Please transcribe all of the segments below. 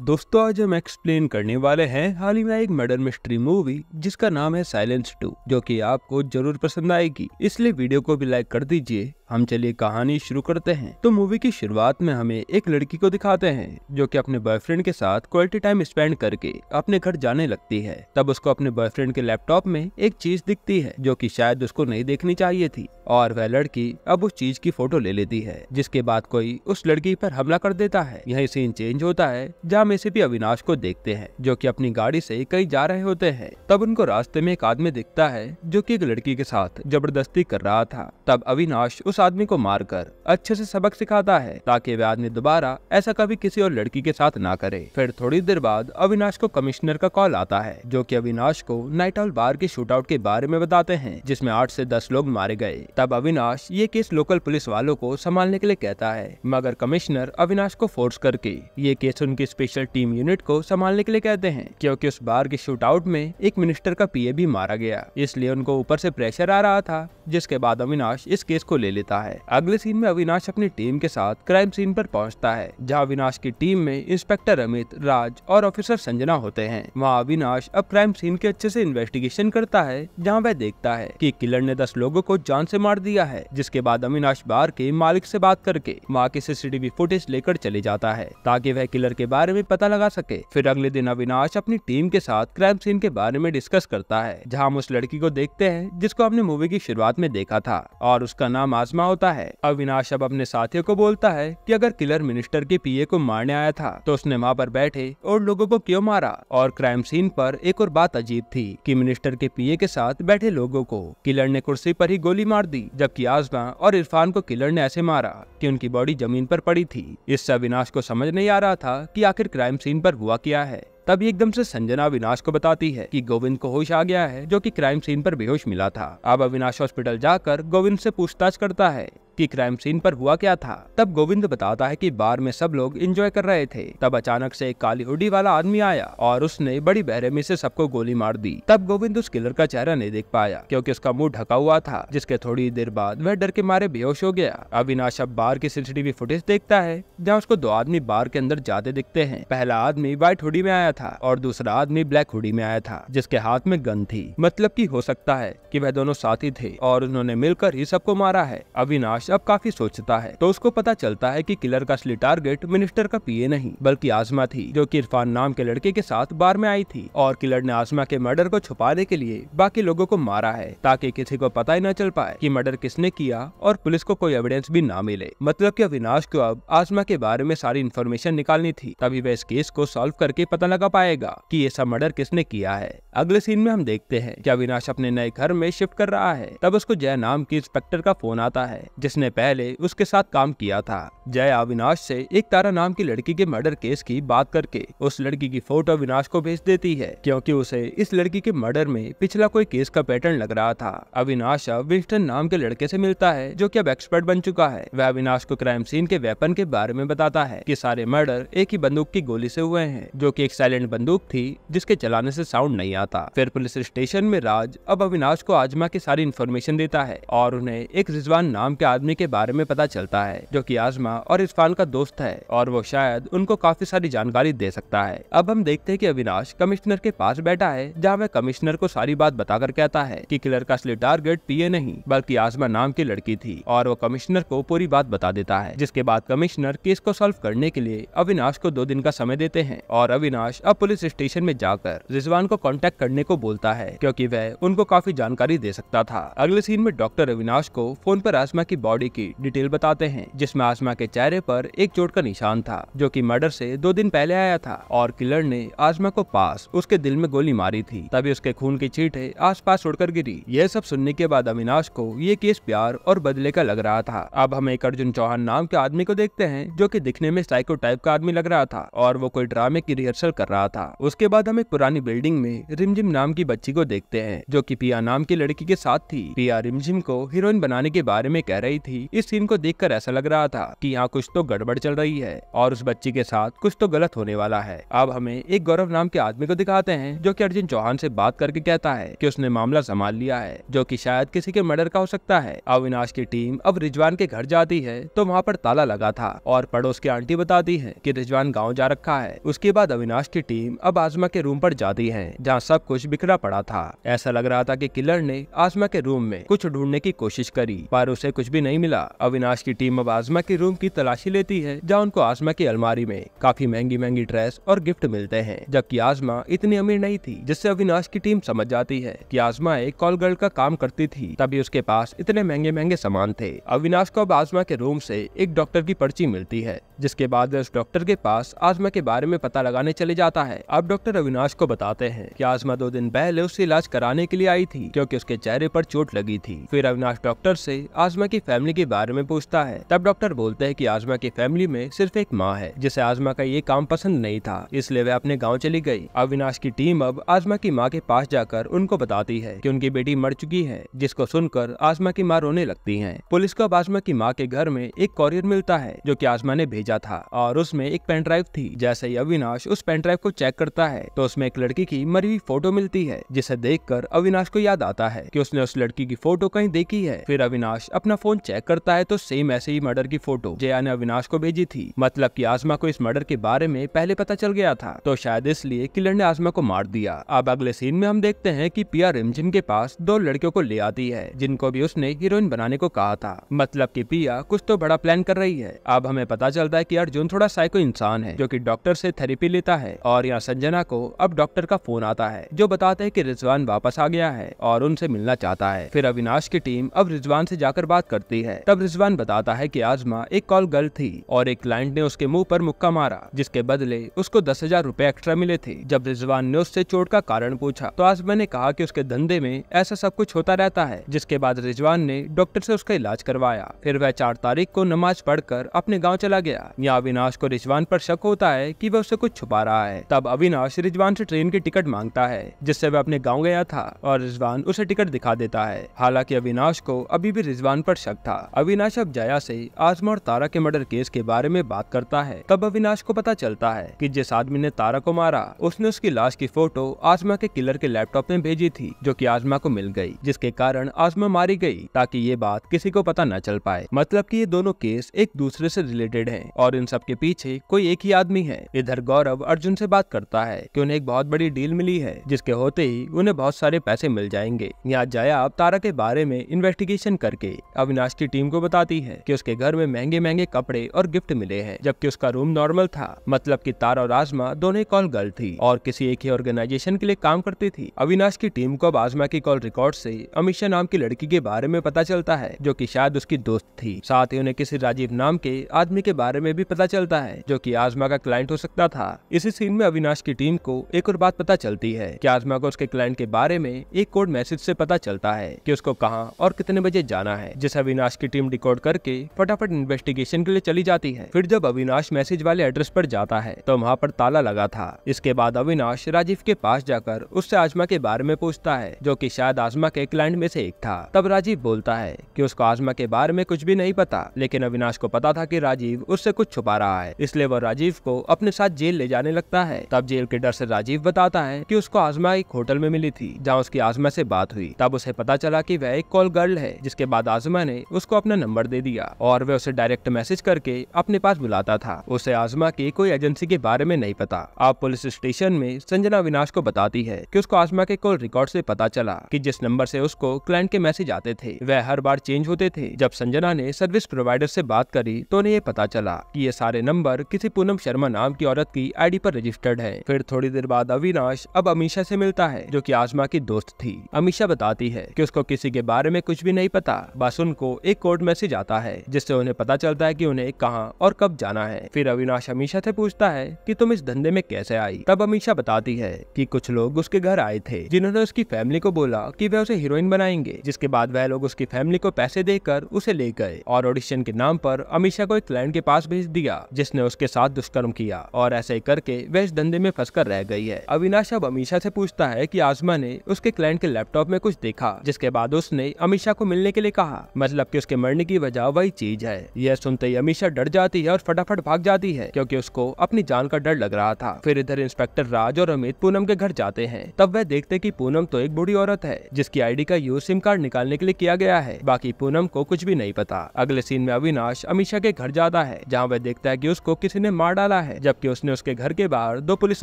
दोस्तों, आज हम एक्सप्लेन करने वाले हैं हाल ही में एक मर्डर मिस्ट्री मूवी जिसका नाम है साइलेंस टू जो कि आपको ज़रूर पसंद आएगी। इसलिए वीडियो को भी लाइक कर दीजिए। हम चलिए कहानी शुरू करते हैं। तो मूवी की शुरुआत में हमें एक लड़की को दिखाते हैं, जो कि अपने बॉयफ्रेंड के साथ क्वालिटी टाइम स्पेंड करके अपने घर जाने लगती है। तब उसको अपने बॉयफ्रेंड के लैपटॉप में एक चीज़ दिखती है, जो कि शायद उसको नहीं देखनी चाहिए थी। और वह लड़की अब उस चीज़ की फ़ोटो ले लेती है, जिसके बाद कोई उस लड़की पर हमला कर देता है। यही सीन चेंज होता है, जहाँ में से भी अविनाश को देखते हैं, जो की अपनी गाड़ी से कहीं जा रहे होते हैं। तब उनको रास्ते में एक आदमी दिखता है, जो की एक लड़की के साथ ज़बरदस्ती कर रहा था। तब अविनाश उस आदमी को मारकर अच्छे से सबक सिखाता है, ताकि वह आदमी दोबारा ऐसा कभी किसी और लड़की के साथ ना करे। फिर थोड़ी देर बाद अविनाश को कमिश्नर का कॉल आता है, जो कि अविनाश को नाइट आउट बार के शूट आउट के बारे में बताते हैं, जिसमें आठ से दस लोग मारे गए। तब अविनाश ये केस लोकल पुलिस वालों को संभालने के लिए कहता है, मगर कमिश्नर अविनाश को फोर्स करके ये केस उनकी स्पेशल टीम यूनिट को संभालने के लिए कहते हैं, क्योंकि उस बार के शूट आउट में एक मिनिस्टर का पीए भी मारा गया, इसलिए उनको ऊपर से प्रेशर आ रहा था, जिसके बाद अविनाश इस केस को ले लेता है। अगले सीन में अविनाश अपनी टीम के साथ क्राइम सीन पर पहुँचता है, जहाँ अविनाश की टीम में इंस्पेक्टर अमित, राज और ऑफिसर संजना होते हैं। वहाँ अविनाश अब क्राइम सीन के अच्छे से इन्वेस्टिगेशन करता है, जहाँ वह देखता है कि किलर ने दस लोगों को जान से मार दिया है, जिसके बाद अविनाश बार के मालिक से बात करके वहाँ की सीसीटीवी फुटेज लेकर चले जाता है, ताकि वह किलर के बारे में पता लगा सके। फिर अगले दिन अविनाश अपनी टीम के साथ क्राइम सीन के बारे में डिस्कस करता है, जहाँ हम उस लड़की को देखते हैं, जिसको हमने मूवी की शुरुआत में देखा था, और उसका नाम आजमा होता है। अविनाश अब अपने साथियों को बोलता है कि अगर किलर मिनिस्टर के पीए को मारने आया था तो उसने वहाँ पर बैठे और लोगों को क्यों मारा? और क्राइम सीन पर एक और बात अजीब थी कि मिनिस्टर के पीए के साथ बैठे लोगों को किलर ने कुर्सी पर ही गोली मार दी, जबकि आजमा और इरफान को किलर ने ऐसे मारा कि उनकी बॉडी ज़मीन पर पड़ी थी। इससे अविनाश को समझ नहीं आ रहा था कि आखिर क्राइम सीन पर हुआ क्या है। तभी एकदम से संजना अविनाश को बताती है कि गोविंद को होश आ गया है, जो कि क्राइम सीन पर बेहोश मिला था। अब अविनाश हॉस्पिटल जाकर गोविंद से पूछताछ करता है। कि क्राइम सीन पर हुआ क्या था? तब गोविंद बताता है कि बार में सब लोग एंजॉय कर रहे थे। तब अचानक से एक काली हुडी वाला आदमी आया और उसने बड़ी बेरहमी से सबको गोली मार दी। तब गोविंद उस किलर का चेहरा नहीं देख पाया, क्योंकि उसका मुँह ढका हुआ था, जिसके थोड़ी देर बाद वह डर के मारे बेहोश हो गया। अविनाश अब बार की सीसीटीवी फुटेज देखता है, जहाँ उसको दो आदमी बार के अंदर जाते दिखते हैं। पहला आदमी व्हाइट हुडी में आया था और दूसरा आदमी ब्लैक हुडी में आया था, जिसके हाथ में गन थी। मतलब की हो सकता है की वह दोनों साथी थे और उन्होंने मिलकर ही सबको मारा है। अविनाश अब काफ़ी सोचता है। तो उसको पता चलता है कि किलर का असली टारगेट मिनिस्टर का पीए नहीं, बल्कि आजमा थी, जो कि इरफान नाम के लड़के के साथ बार में आई थी। और किलर ने आजमा के मर्डर को छुपाने के लिए बाकी लोगों को मारा है, ताकि किसी को पता ही न चल पाए कि मर्डर किसने किया और पुलिस को कोई एविडेंस भी ना मिले। मतलब कि अविनाश को अब आजमा के बारे में सारी इन्फॉर्मेशन निकालनी थी, तभी वह इस केस को सॉल्व करके पता लगा पाएगा कि ये सब मर्डर किसने किया है। अगले सीन में हम देखते हैं कि अविनाश अपने नए घर में शिफ्ट कर रहा है। तब उसको जय नाम की इंस्पेक्टर का फ़ोन आता है, जिसने पहले उसके साथ काम किया था। जय अविनाश से एक तारा नाम की लड़की के मर्डर केस की बात करके उस लड़की की फ़ोटो अविनाश को भेज देती है, क्योंकि उसे इस लड़की के मर्डर में पिछला कोई केस का पैटर्न लग रहा था। अविनाश अब विंस्टन नाम के लड़के से मिलता है, जो की अब एक्सपर्ट बन चुका है। वह अविनाश को क्राइम सीन के वेपन के बारे में बताता है कि सारे मर्डर एक ही बंदूक की गोली से हुए हैं, जो की एक साइलेंट बंदूक थी, जिसके चलाने से साउंड नहीं आता। फिर पुलिस स्टेशन में राज अब अविनाश को आजमा की सारी इन्फॉर्मेशन देता है, और उन्हें एक रिजवान नाम के आदमी के बारे में पता चलता है, जो कि आजमा और इरफान का दोस्त है, और वो शायद उनको काफ़ी सारी जानकारी दे सकता है। अब हम देखते हैं कि अविनाश कमिश्नर के पास बैठा है, जहाँ वह कमिश्नर को सारी बात बताकर कहता है की किलर का असली टारगेट पीए नहीं, बल्कि आजमा नाम की लड़की थी, और वो कमिश्नर को पूरी बात बता देता है, जिसके बाद कमिश्नर केस को सॉल्व करने के लिए अविनाश को दो दिन का समय देते हैं, और अविनाश अब पुलिस स्टेशन में जाकर रिजवान को कांटेक्ट करने को बोलता है, क्योंकि वह उनको काफ़ी जानकारी दे सकता था। अगले सीन में डॉक्टर अविनाश को फ़ोन पर आजमा की बॉडी की डिटेल बताते हैं, जिसमें आसमा के चेहरे पर एक चोट का निशान था, जो कि मर्डर से दो दिन पहले आया था, और किलर ने आसमा को पास उसके दिल में गोली मारी थी। तभी उसके खून की चीटे आस पास उड़कर गिरी। यह सब सुनने के बाद अविनाश को ये केस प्यार और बदले का लग रहा था। अब हम एक अर्जुन चौहान नाम के आदमी को देखते हैं, जो की दिखने में साइको टाइप का आदमी लग रहा था, और वो कोई ड्रामे की रिहर्सल कर रहा था। उसके बाद हम एक पुरानी बिल्डिंग में रिमझिम नाम की बच्ची को देखते हैं, जो की पिया नाम की लड़की के साथ थी। पिया रिमझिम को हीरोइन बनाने के बारे में कह रही रही थी। इस सीन को देखकर ऐसा लग रहा था कि यहाँ कुछ तो गड़बड़ चल रही है और उस बच्ची के साथ कुछ तो गलत होने वाला है। अब हमें एक गौरव नाम के आदमी को दिखाते हैं, जो की अर्जुन चौहान से बात करके कहता है की उसने मामला संभाल लिया है, जो कि शायद किसी के मर्डर का हो सकता है। अविनाश की टीम अब रिजवान के घर जाती है तो वहाँ पर ताला लगा था और पड़ोस की आंटी बताती है कि रिजवान गाँव जा रखा है। उसके बाद अविनाश की टीम अब आजमा के रूम पर जाती है, जहाँ सब कुछ बिखरा पड़ा था। ऐसा लग रहा था कि किलर ने आजमा के रूम में कुछ ढूँढने की कोशिश करी, पर उसे कुछ भी नहीं मिला। अविनाश की टीम अब आजमा के रूम की तलाशी लेती है, जहाँ उनको आजमा की अलमारी में काफ़ी महँगी महँगी ड्रेस और गिफ्ट मिलते हैं। जबकि आजमा इतनी अमीर नहीं थी, जिससे अविनाश की टीम समझ जाती है कि आजमा एक कॉल गर्ल का काम करती थी, तभी उसके पास इतने महँगे महँगे सामान थे। अविनाश को अब आजमा के रूम से एक डॉक्टर की पर्ची मिलती है, जिसके बाद उस डॉक्टर के पास आजमा के बारे में पता लगाने चले जाता है। अब डॉक्टर अविनाश को बताते हैं कि आजमा दो दिन पहले उससे इलाज कराने के लिए आई थी, क्योंकि उसके चेहरे पर चोट लगी थी। फिर अविनाश डॉक्टर से आजमा की फैमिली के बारे में पूछता है। तब डॉक्टर बोलते हैं कि आजमा की फैमिली में सिर्फ़ एक माँ है, जिसे आजमा का ये काम पसंद नहीं था, इसलिए वह अपने गाँव चली गई अविनाश की टीम अब आजमा की माँ के पास जाकर उनको बताती है की उनकी बेटी मर चुकी है, जिसको सुनकर आजमा की माँ रोने लगती है। पुलिस को अब आजमा की माँ के घर में एक कॉरियर मिलता है, जो की आजमा ने भेजा था, और उसमें एक पेन ड्राइव थी। जैसे ही अविनाश उस पेन ड्राइव को चेक करता है तो उसमें एक लड़की की मरी हुई फ़ोटो मिलती है, जिसे देखकर अविनाश को याद आता है कि उसने उस लड़की की फ़ोटो कहीं देखी है। फिर अविनाश अपना फ़ोन चेक करता है तो सेम ऐसे ही मर्डर की फ़ोटो जया ने अविनाश को भेजी थी। मतलब की आजमा को इस मर्डर के बारे में पहले पता चल गया था तो शायद इसलिए किलर ने आजमा को मार दिया। अब अगले सीन में हम देखते हैं कि पिया रिमझिम के पास दो लड़कियों को ले आती है, जिनको भी उसने हीरोइन बनाने को कहा था। मतलब की पिया कुछ तो बड़ा प्लान कर रही है। अब हमें पता चलता है की अर्जुन थोड़ा साइको इंसान है, जो की डॉक्टर से थेरेपी लेता है, और यहाँ संजना को अब डॉक्टर का फ़ोन आता है, जो बताते है की रिजवान वापस आ गया है और उनसे मिलना चाहता है। फिर अविनाश की टीम अब रिजवान से जाकर बात करती है। तब रिजवान बताता है कि आजमा एक कॉल गर्ल थी और एक क्लाइंट ने उसके मुँह पर मुक्का मारा, जिसके बदले उसको दस हज़ार रूपए एक्स्ट्रा मिले थे। जब रिजवान ने उससे चोट का कारण पूछा तो आजमा ने कहा कि उसके धंधे में ऐसा सब कुछ होता रहता है, जिसके बाद रिजवान ने डॉक्टर से उसका इलाज करवाया। फिर वह चार तारीख को नमाज़ पढ़कर अपने गाँव चला गया। यहाँ अविनाश को रिजवान पर शक होता है की वह उसे कुछ छुपा रहा है। तब अविनाश रिजवान से ट्रेन की टिकट माँगता है, जिससे वह अपने गाँव गया था और रिजवान उसे टिकट दिखा देता है। हालाँकि अविनाश को अभी भी रिजवान पर शक था। अविनाश अब जया से आजमा और तारा के मर्डर केस के बारे में बात करता है। तब अविनाश को पता चलता है कि जिस आदमी ने तारा को मारा, उसने उसकी लाश की फ़ोटो आजमा के किलर के लैपटॉप में भेजी थी, जो कि आजमा को मिल गई, जिसके कारण आजमा मारी गई, ताकि ये बात किसी को पता न चल पाए। मतलब की ये दोनों केस एक दूसरे से रिलेटेड है, और इन सब के पीछे कोई एक ही आदमी है। इधर गौरव अर्जुन से बात करता है कि उन्हें एक बहुत बड़ी डील मिली है, जिसके होते ही उन्हें बहुत सारे पैसे मिल जाएँगे। यहाँ जया अब तारा के बारे में इन्वेस्टिगेशन करके अविनाश की टीम को बताती है कि उसके घर में महँगे महँगे कपड़े और गिफ्ट मिले हैं, जबकि उसका रूम नॉर्मल था मतलब कि तारा और आजमा दोनों कॉल गर्ल थी और किसी एक ही ऑर्गेनाइजेशन के लिए काम करती थी। अविनाश की टीम को अब आजमा की कॉल रिकॉर्ड से अमीशा नाम की लड़की के बारे में पता चलता है, जो कि शायद उसकी दोस्त थी। साथ ही उन्हें किसी राजीव नाम के आदमी के बारे में भी पता चलता है, जो कि आजमा का क्लाइंट हो सकता था। इसी सीन में अविनाश की टीम को एक और बात पता चलती है कि आजमा को उसके क्लाइंट के बारे में एक कोड मैसेज से पता चलता है कि उसको कहाँ और कितने बजे जाना है, जिसे अविनाश की टीम डिकोड करके फटाफट इन्वेस्टिगेशन के लिए चली जाती है। फिर जब अविनाश मैसेज वाले एड्रेस पर जाता है तो वहाँ पर ताला लगा था। इसके बाद अविनाश राजीव के पास जाकर उससे आजमा के बारे में पूछता है, जो की शायद आजमा के क्लाइंट में से एक था। तब राजीव बोलता है की उसको आजमा के बारे में कुछ भी नहीं पता, लेकिन अविनाश को पता था की राजीव उससे कुछ छुपा रहा है। इसलिए वह राजीव को अपने साथ जेल ले जाने लगता है। तब जेल के डर से राजीव बताता है कि उसको आजमा एक होटल में मिली थी, जहाँ उसकी आजमा से बात हुई। तब उसे पता चला कि वह एक कॉल गर्ल है, जिसके बाद आजमा ने उसको अपना नंबर दे दिया और वह उसे डायरेक्ट मैसेज करके अपने पास बुलाता था। उसे आजमा की कोई एजेंसी के बारे में नहीं पता। अब पुलिस स्टेशन में संजना अविनाश को बताती है कि उसको आजमा के कॉल रिकॉर्ड से पता चला कि जिस नंबर से उसको क्लाइंट के मैसेज आते थे, वह हर बार चेंज होते थे। जब संजना ने सर्विस प्रोवाइडर से बात करी तो उन्हें ये पता चला कि ये सारे नंबर किसी पूनम शर्मा नाम की औरत की आईडी पर रजिस्टर्ड है। फिर थोड़ी देर बाद अविनाश अब अमीशा से मिलता है, जो कि आजमा की दोस्त थी। अमीशा बताती है कि उसको किसी के बारे में कुछ भी नहीं पता। बस उनको एक कोड मैसेज आता है, जिससे उन्हें पता चलता है कि उन्हें कहाँ और कब जाना है। फिर अविनाश अमीशा से पूछता है कि तुम इस धंधे में कैसे आई? तब अमीशा बताती है कि कुछ लोग उसके घर आए थे, जिन्होंने उसकी फैमिली को बोला कि वह उसे हीरोइन बनाएँगे, जिसके बाद वह लोग उसकी फैमिली को पैसे देकर उसे ले गए और ऑडिशन के नाम पर अमीशा को एक क्लाइंट के पास भेज दिया, जिसने उसके साथ दुष्कर्म किया और ऐसे ही करके वह इस धंधे में फंस रह गई है। अविनाश अब अमीशा से पूछता है की आजमा ने उसके क्लाइंट के लैपटॉप में कुछ देखा, जिसके बाद उसने अमीशा को मिलने के लिए कहा मतलब जबकि उसके मरने की वजह वही चीज़ है। यह सुनते ही अमीशा डर जाती है और फटाफट भाग जाती है, क्योंकि उसको अपनी जान का डर लग रहा था। फिर इधर इंस्पेक्टर राज और अमित पूनम के घर जाते हैं। तब वह देखते की पूनम तो एक बूढ़ी औरत है, जिसकी आईडी का यूज़ सिम कार्ड निकालने के लिए किया गया है। बाकी पूनम को कुछ भी नहीं पता। अगले सीन में अविनाश अमीशा के घर जाता है, जहाँ वह देखता है की उसको किसी ने मार डाला है, जबकि उसने उसके घर के बाहर दो पुलिस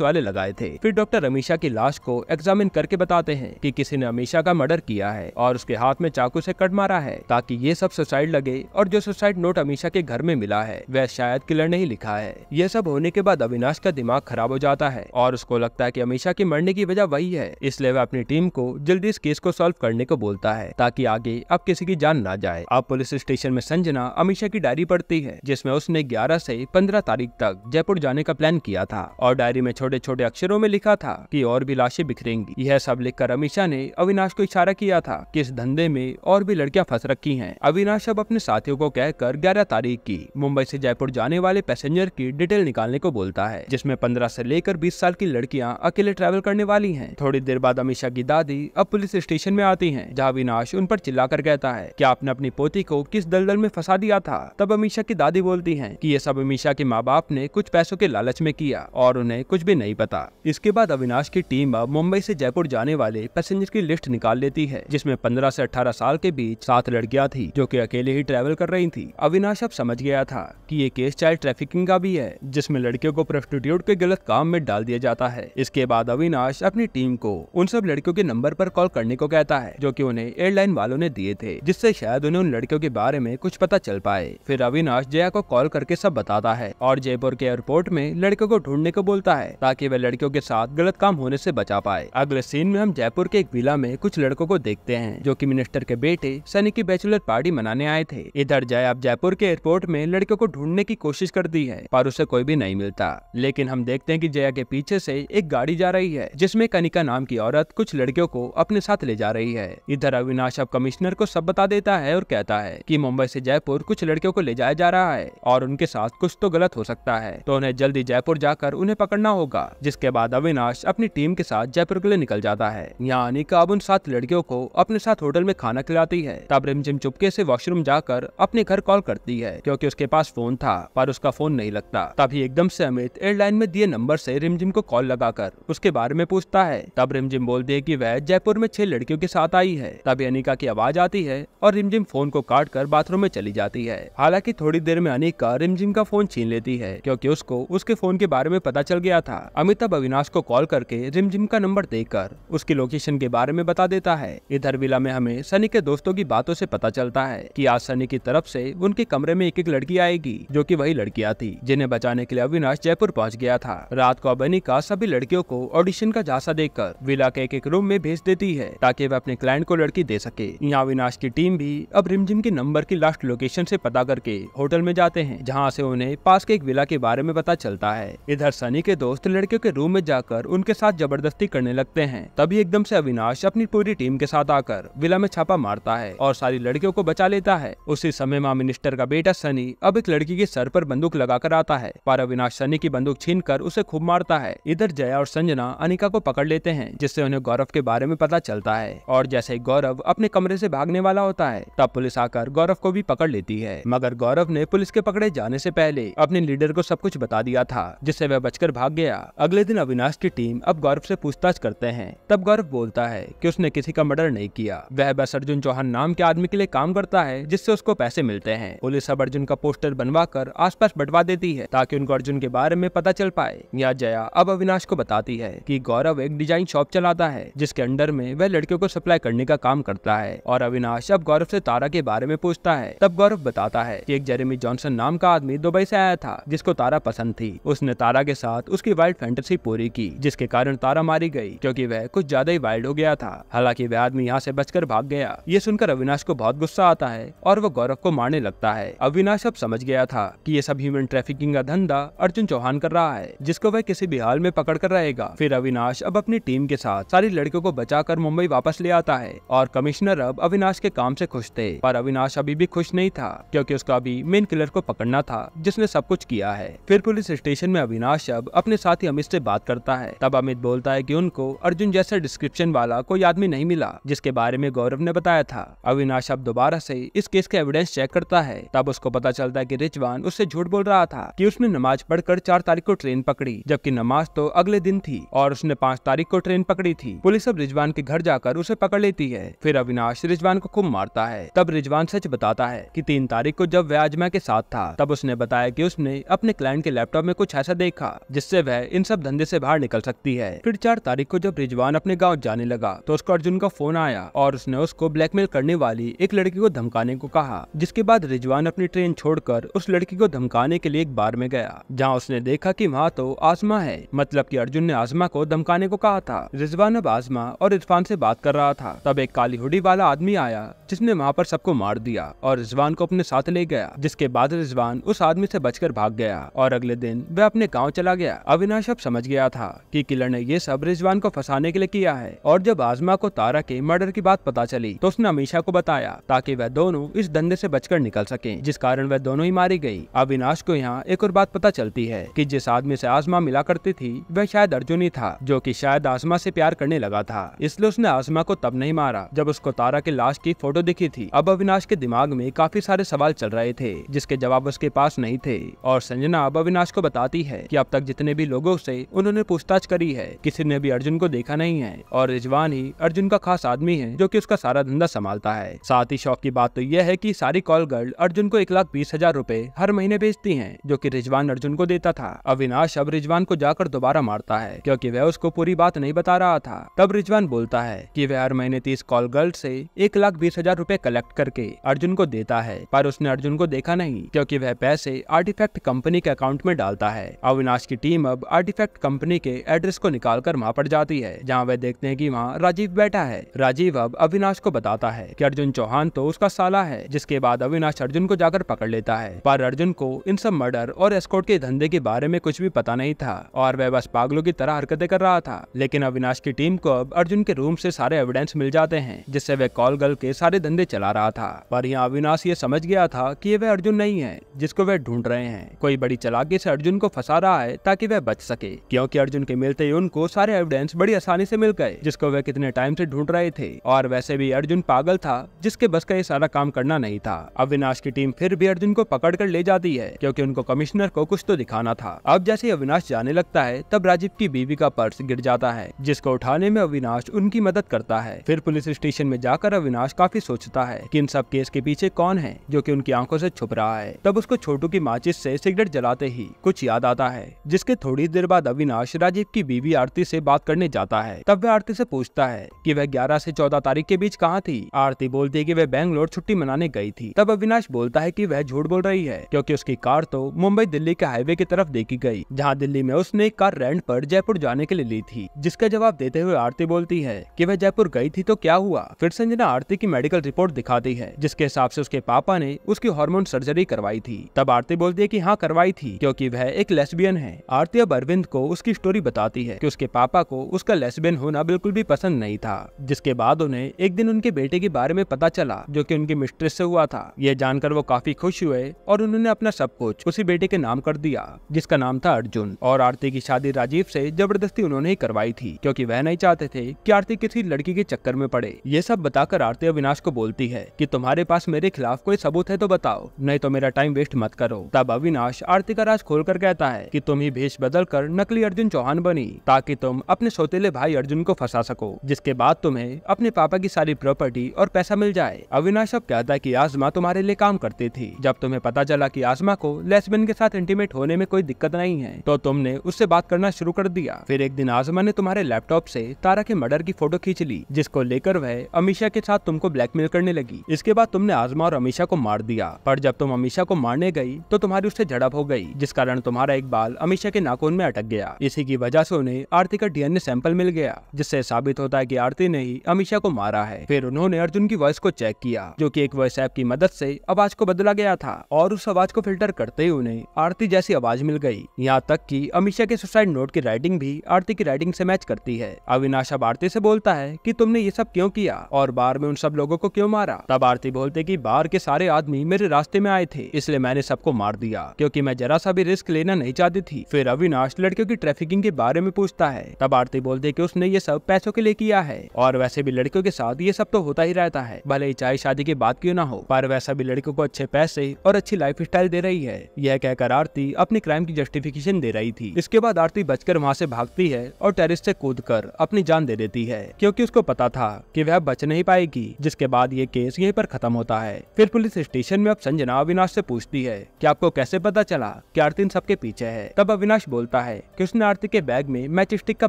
वाले लगाए थे। फिर डॉक्टर अमीशा की लाश को एग्जामिन करके बताते हैं कि किसी ने अमीशा का मर्डर किया है और उसके हाथ में चाकू से कट मारा है, ताकि ये सब सुसाइड लगे और जो सुसाइड नोट अमीशा के घर में मिला है, वह शायद किलर ने ही लिखा है। यह सब होने के बाद अविनाश का दिमाग खराब हो जाता है और उसको लगता है कि अमीशा की मरने की वजह वही है, इसलिए वह अपनी टीम को जल्दी इस केस को सॉल्व करने को बोलता है, ताकि आगे अब किसी की जान ना जाए। अब पुलिस स्टेशन में संजना अमीशा की डायरी पढ़ती है, जिसमें उसने ग्यारह ऐसी पंद्रह तारीख तक जयपुर जाने का प्लान किया था और डायरी में छोटे छोटे अक्षरों में लिखा था कि और भी लाशें बिखरेंगी। यह सब लिखकर अमीशा ने अविनाश को इशारा किया था कि इस धंधे में और भी लड़कियाँ फंस रखी हैं। अविनाश अब अपने साथियों को कहकर 11 तारीख की मुंबई से जयपुर जाने वाले पैसेंजर की डिटेल निकालने को बोलता है, जिसमें 15 से लेकर 20 साल की लड़कियाँ अकेले ट्रैवल करने वाली हैं। थोड़ी देर बाद अमीशा की दादी अब पुलिस स्टेशन में आती हैं, जहाँ अविनाश उन पर चिल्लाकर कहता है कि आपने अपनी पोती को किस दलदल में फंसा दिया था? तब अमीशा की दादी बोलती है की ये सब अमीशा के माँ बाप ने कुछ पैसों के लालच में किया और उन्हें कुछ भी नहीं पता। इसके बाद अविनाश की टीम अब मुंबई से जयपुर जाने वाले पैसेंजर की लिस्ट निकाल लेती है, जिसमें पंद्रह से अठारह साल के बीच सात लड़कियाँ थी। जो कि अकेले ही ट्रैवल कर रही थी। अविनाश अब समझ गया था कि ये केस चाइल्ड ट्रैफिकिंग का भी है, जिसमें लड़कियों को प्रोस्टिट्यूट के गलत काम में डाल दिया जाता है। इसके बाद अविनाश अपनी टीम को उन सब लड़कियों के नंबर पर कॉल करने को कहता है, जो कि उन्हें एयरलाइन वालों ने दिए थे, जिससे शायद उन्हें उन लड़कियों के बारे में कुछ पता चल पाए। फिर अविनाश जया को कॉल करके सब बताता है और जयपुर के एयरपोर्ट में लड़कियों को ढूँढने को बोलता है, ताकि वे लड़कियों के साथ गलत काम होने से बचा पाए। अगले सीन में हम जयपुर के एक विला में कुछ लड़कों को देखते हैं, जो कि मिनिस्टर के बेटे, सनी की बैचलर पार्टी मनाने आए थे। इधर जय अब जयपुर के एयरपोर्ट में लड़कियों को ढूँढने की कोशिश करती है, पर उसे कोई भी नहीं मिलता। लेकिन हम देखते हैं कि जया के पीछे से एक गाड़ी जा रही है, जिसमें कनिका नाम की औरत कुछ लड़कियों को अपने साथ ले जा रही है। इधर अविनाश अब कमिश्नर को सब बता देता है और कहता है की मुंबई से जयपुर कुछ लड़कियों को ले जाया जा रहा है, और उनके साथ कुछ तो गलत हो सकता है। तो उन्हें जल्दी जयपुर जाकर उन्हें पकड़ना होगा, जिसके बाद अविनाश अपनी टीम के साथ जयपुर के लिए निकल जाता है। यहाँ अनिका अब उन सात लड़कियों को अपने साथ होटल में खाना खिलाती है। तब रिमझिम चुपके से वॉशरूम जाकर अपने घर कॉल करती है, क्योंकि उसके पास फ़ोन था, पर उसका फ़ोन नहीं लगता। तभी एकदम से अमित एयरलाइन में दिए नंबर से रिमझिम को कॉल लगाकर उसके बारे में पूछता है। तब रिमझिम बोलती है कि वह जयपुर में छह लड़कियों के साथ आई है। तभी अनिका की आवाज़ आती है और रिमझिम फ़ोन को काट कर बाथरूम में चली जाती है। हालाँकि थोड़ी देर में अनिका रिमझिम का फ़ोन छीन लेती है, क्योंकि उसको उसके फ़ोन के बारे में पता चल गया था। अमिताभ अविनाश को कॉल करके रिमझिम का नंबर देकर उसकी लोकेशन के बारे में बता देता है। इधर विला में हमें सनी के दोस्तों की बातों से पता चलता है कि आज सनी की तरफ़ से उनके कमरे में एक एक लड़की आएगी, जो कि वही लड़कियाँ थी, जिन्हें बचाने के लिए अविनाश जयपुर पहुँच गया था। रात को अबनिका सभी लड़कियों को ऑडिशन का झांसा देकर विला के एक एक रूम में भेज देती है, ताकि वह अपने क्लाइंट को लड़की दे सके। यहाँ अविनाश की टीम भी अब रिमझिम के नंबर की लास्ट लोकेशन से पता करके होटल में जाते हैं, जहाँ से उन्हें पास के एक विला के बारे में पता चलता है। इधर सनी के दोस्त लड़कियों के रूम में जाकर उनके साथ ज़बरदस्ती करने लगते हैं, तभी एकदम से अविनाश अपनी पूरी टीम के साथ आकर विला में छापा मारता है और सारी लड़कियों को बचा लेता है। उसी समय माँ मिनिस्टर का बेटा सनी अब एक लड़की के सर पर बंदूक लगाकर आता है। पर अविनाश सनी की बंदूक छीन कर उसे खूब मारता है। इधर जया और संजना अनिका को पकड़ लेते हैं, जिससे उन्हें गौरव के बारे में पता चलता है। और जैसे ही गौरव अपने कमरे से भागने वाला होता है, तब पुलिस आकर गौरव को भी पकड़ लेती है। मगर गौरव ने पुलिस के पकड़े जाने से पहले अपने लीडर को सब कुछ बता दिया था, जिससे वह बचकर भाग गया। अगले दिन अविनाश की टीम अब गौरव से पूछताछ करते हैं। तब गौरव बोलता है कि उसने किसी का मर्डर नहीं किया। वह बस अर्जुन चौहान नाम के आदमी के लिए काम करता है, जिससे उसको पैसे मिलते हैं। पुलिस अब अर्जुन का पोस्टर बनवा कर आसपास बंटवा देती है, ताकि उनको अर्जुन के बारे में पता चल पाए। या जया अब अविनाश को बताती है कि गौरव एक डिज़ाइन शॉप चलाता है, जिसके अंडर में वह लड़कियों को सप्लाई करने का काम करता है। और अविनाश अब गौरव से तारा के बारे में पूछता है। तब गौरव बताता है कि एक जेरेमी जॉनसन नाम का आदमी दुबई से आया था, जिसको तारा पसंद थी। उसने तारा के साथ उसकी वाइल्ड फैंटेसी पूरी की, जिसके कारण तारा मारी गई, क्योंकि वह कुछ ज़्यादा ही वाइल्ड हो गया था। हालाँकि वह आदमी यहाँ से बचकर भाग गया। ये सुनकर अविनाश को बहुत गुस्सा आता है और वो गौरव को मारने लगता है। अविनाश अब समझ गया था कि ये सब ह्यूमन ट्रैफिकिंग का धंधा अर्जुन चौहान कर रहा है, जिसको वह किसी भी हाल में पकड़ कर रहेगा। फिर अविनाश अब अपनी टीम के साथ सारी लड़कियों को बचाकर मुंबई वापस ले आता है और कमिश्नर अब अविनाश के काम से खुश थे। पर अविनाश अभी भी खुश नहीं था, क्योंकि उसका अभी मेन किलर को पकड़ना था, जिसने सब कुछ किया है। फिर पुलिस स्टेशन में अविनाश अब अपने साथी अमित से बात करता है। तब अमित बोलता है कि उनको अर्जुन जैसा डिस्क्रिप्शन वाला कोई आदमी नहीं मिला, जिसके बारे में गौरव ने बताया था। अविनाश अब दोबारा दोबारा से इस केस का एविडेंस चेक करता है। तब उसको पता चलता है कि रिजवान उससे झूठ बोल रहा था कि उसने नमाज़ पढ़कर चार तारीख को ट्रेन पकड़ी, जबकि नमाज़ तो अगले दिन थी और उसने पाँच तारीख को ट्रेन पकड़ी थी। पुलिस अब रिजवान के घर जाकर उसे पकड़ लेती है। फिर अविनाश रिजवान को खूब मारता है। तब रिजवान सच बताता है की तीन तारीख को जब वह आजमा के साथ था, तब उसने बताया की उसने अपने क्लाइंट के लैपटॉप में कुछ ऐसा देखा, जिससे वह इन सब धंधे से बाहर निकल सकती है। फिर चार तारीख को जब रिजवान अपने गाँव जाने लगा तो उसको अर्जुन का फ़ोन आया और उसने उसको ब्लैकमेल करने वाली एक लड़की धमकाने को कहा, जिसके बाद रिजवान अपनी ट्रेन छोड़कर उस लड़की को धमकाने के लिए एक बार में गया, जहाँ उसने देखा कि वहाँ तो आजमा है मतलब कि अर्जुन ने आजमा को धमकाने को कहा था। रिजवान अब आजमा और इरफान से बात कर रहा था। तब एक काली हुडी वाला आदमी आया, जिसने वहाँ पर सबको मार दिया और रिजवान को अपने साथ ले गया, जिसके बाद रिजवान उस आदमी से बचकर भाग गया और अगले दिन वह अपने गाँव चला गया। अविनाश अब समझ गया था की किलर ने ये सब रिजवान को फंसाने के लिए किया है और जब आजमा को तारा के मर्डर की बात पता चली तो उसने अमीशा को बताया, ताकि वह दोनों इस धंधे से बचकर निकल सके, जिस कारण वह दोनों ही मारी गई। अविनाश को यहाँ एक और बात पता चलती है कि जिस आदमी से आजमा मिला करती थी, वह शायद अर्जुन ही था, जो कि शायद आजमा से प्यार करने लगा था। इसलिए उसने आजमा को तब नहीं मारा, जब उसको तारा के लाश की फ़ोटो दिखी थी। अब अविनाश के दिमाग में काफ़ी सारे सवाल चल रहे थे, जिसके जवाब उसके पास नहीं थे। और संजना अब अविनाश को बताती है कि अब तक जितने भी लोगों से उन्होंने पूछताछ करी है, किसी ने भी अर्जुन को देखा नहीं है। और रिजवान ही अर्जुन का खास आदमी है, जो कि उसका सारा धंधा संभालता है। साथ ही शौक की बात तो यह है कि सारी कॉल गर्ल अर्जुन को एक लाख बीस हज़ार रूपए हर महीने भेजती हैं, जो कि रिजवान अर्जुन को देता था। अविनाश अब रिजवान को जाकर दोबारा मारता है, क्योंकि वह उसको पूरी बात नहीं बता रहा था। तब रिजवान बोलता है कि वह हर महीने तीस कॉल गर्ल से एक लाख बीस हज़ार रूपए कलेक्ट करके अर्जुन को देता है, पर उसने अर्जुन को देखा नहीं, क्योंकि वह पैसे आर्टिफैक्ट कंपनी के अकाउंट में डालता है। अविनाश की टीम अब आर्टिफैक्ट कंपनी के एड्रेस को निकाल कर वहाँ पर जाती है, जहाँ वह देखते हैं की वहाँ राजीव बैठा है। राजीव अब अविनाश को बताता है की अर्जुन चौहान तो उसका साला है, जिसके बाद अविनाश अर्जुन को जाकर पकड़ लेता है। पर अर्जुन को इन सब मर्डर और एस्कोर्ट के धंधे के बारे में कुछ भी पता नहीं था, और वह बस पागलों की तरह हरकतें कर रहा था। लेकिन अविनाश की टीम को अब अर्जुन के रूम से सारे एविडेंस मिल जाते हैं, जिससे वह कॉल गर्ल के सारे धंधे चला रहा था। पर यहाँ अविनाश ये समझ गया था कि वह अर्जुन नहीं है, जिसको वह ढूंढ रहे हैं। कोई बड़ी चलाकी से अर्जुन को फंसा रहा है, ताकि वह बच सके, क्योंकि अर्जुन के मिलते ही उनको सारे एविडेंस बड़ी आसानी से मिल गए, जिसको वह कितने टाइम से ढूंढ रहे थे। और वैसे भी अर्जुन पागल था, जिसके बस का ये सारा काम करना नहीं था। अविनाश की टीम फिर भी अर्जुन को पकड़ कर ले जाती है, क्योंकि उनको कमिश्नर को कुछ तो दिखाना था। अब जैसे अविनाश जाने लगता है, तब राजीव की बीवी का पर्स गिर जाता है, जिसको उठाने में अविनाश उनकी मदद करता है। फिर पुलिस स्टेशन में जाकर अविनाश काफ़ी सोचता है की इन सब केस के पीछे कौन है, जो की उनकी आँखों से छुप रहा है। तब उसको छोटू की माचिस से सिगरेट जलाते ही कुछ याद आता है, जिसके थोड़ी देर बाद अविनाश राजीव की बीवी आरती से बात करने जाता है। तब वह आरती से पूछता है कि वह 11 से 14 तारीख के बीच कहाँ थी? आरती बोलती है कि वह बैंगलोर छुट्टी मनाने गई थी। तब अविनाश बोलता है कि वह झूठ बोल रही है, क्योंकि उसकी कार तो मुंबई दिल्ली के हाईवे की तरफ़ देखी गई, जहाँ दिल्ली में उसने एक कार रेंट पर जयपुर जाने के लिए ली थी, जिसका जवाब देते हुए आरती बोलती है कि वह जयपुर गई थी तो क्या हुआ? फिर संजना आरती की मेडिकल रिपोर्ट दिखाती है, जिसके हिसाब से उसके पापा ने उसकी हार्मोन सर्जरी करवाई थी। तब आरती बोलती है कि हाँ करवाई थी, क्योंकि वह एक लेस्बियन है। आरती अब अरविंद को उसकी स्टोरी बताती है कि उसके पापा को उसका लेस्बियन होना बिल्कुल भी पसंद नहीं था, जिसके बाद उन्हें एक दिन उनके बेटे के बारे में पता चला जो कि उनकी मिस्ट्रेस से हुआ था यह जानकर वो काफ़ी खुश हुए और उन्होंने अपना सब कुछ उसी बेटे के नाम कर दिया, जिसका नाम था अर्जुन। और आरती की शादी राजीव से ज़बरदस्ती उन्होंने ही करवाई थी, क्योंकि वह नहीं चाहते थे कि आरती किसी लड़की के चक्कर में पड़े। ये सब बताकर आरती अविनाश को बोलती है कि, तुम्हारे पास मेरे खिलाफ कोई सबूत है तो बताओ, नहीं तो मेरा टाइम वेस्ट मत करो। तब अविनाश आरती का राज खोल कर कहता है की, तुम ही भेष बदल कर नकली अर्जुन चौहान बनी, ताकि तुम अपने सोतेले भाई अर्जुन को फंसा सको, जिसके बाद तुम्हें अपने पापा की सारी प्रॉपर्टी और पैसा मिल जाए। अविनाश अब कहता है कि आजमा तुम्हारे लिए काम करती थी। जब तुम्हें पता चला कि आजमा को लेस्बियन के साथ इंटीमेट होने में कोई दिक्कत नहीं है तो तुमने उससे बात करना शुरू कर दिया। फिर एक दिन आजमा ने तुम्हारे लैपटॉप से तारा के मर्डर की फ़ोटो खींच ली, जिसको लेकर वह अमीशा के साथ तुमको ब्लैकमेल करने लगी। इसके बाद तुमने आजमा और अमीशा को मार दिया। पर जब तुम अमीशा को मारने गई तो तुम्हारी उससे झड़प हो गई, जिस कारण तुम्हारा एक बाल अमीशा के नाखून में अटक गया। इसी की वजह से उन्हें आरती का डीएनए सैंपल मिल गया, जिससे साबित होता है की आरती ने ही अमीशा को मारा है। फिर उन्होंने अर्जुन की वॉइस को चेक किया। जो कि एक वॉइस ऐप की मदद से आवाज़ को बदला गया था और उस आवाज़ को फ़िल्टर करते ही उन्हें आरती जैसी आवाज़ मिल गई। यहाँ तक कि अमीशा के सुसाइड नोट की राइटिंग भी आरती की राइटिंग से मैच करती है। अविनाश अब आरती से बोलता है कि तुमने ये सब क्यों किया और बार में उन सब लोगों को क्यों मारा? तब आरती बोलते कि बार के सारे आदमी मेरे रास्ते में आए थे, इसलिए मैंने सबको मार दिया, क्योंकि मैं जरा सा भी रिस्क लेना नहीं चाहती थी। फिर अविनाश लड़कियों की ट्रैफिकिंग के बारे में पूछता है। तब आरती बोलते कि उसने ये सब पैसों के लिए किया है, और वैसे भी लड़कियों के साथ ये सब तो होता ही रहता है। भले ही चाहे शादी की बात क्यों ना हो? पर वैसा भी लड़कों को अच्छे पैसे और अच्छी लाइफ दे रही है। यह कहकर आरती अपनी क्राइम की जस्टिफिकेशन दे रही थी। इसके बाद आरती बचकर वहाँ से भागती है और टेरिस से कूद कर अपनी जान दे देती है, क्योंकि उसको पता था कि वह बच नहीं पाएगी, जिसके बाद ये केस यहीं पर खत्म होता है। फिर पुलिस स्टेशन में अब संजना अविनाश से पूछती है कि आपको कैसे पता चला कि आरती इन सबके पीछे है? तब अविनाश बोलता है कि उसने आरती के बैग में मैच का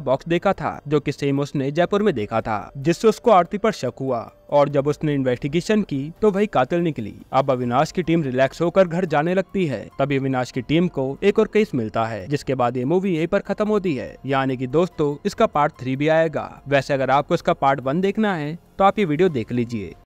बॉक्स देखा था, जो कि सेम उसने जयपुर में देखा था, जिससे उसको आरती पर शक हुआ। और जब उसने इन्वेस्टिगेशन की तो वही कातिल निकली। अब अविनाश की टीम रिलैक्स होकर घर जाने लगती है। तभी अविनाश की टीम को एक और केस मिलता है, जिसके बाद ये मूवी यही पर खत्म होती है। यानी कि दोस्तों, इसका पार्ट थ्री भी आएगा। वैसे अगर आपको इसका पार्ट वन देखना है तो आप ये वीडियो देख लीजिए।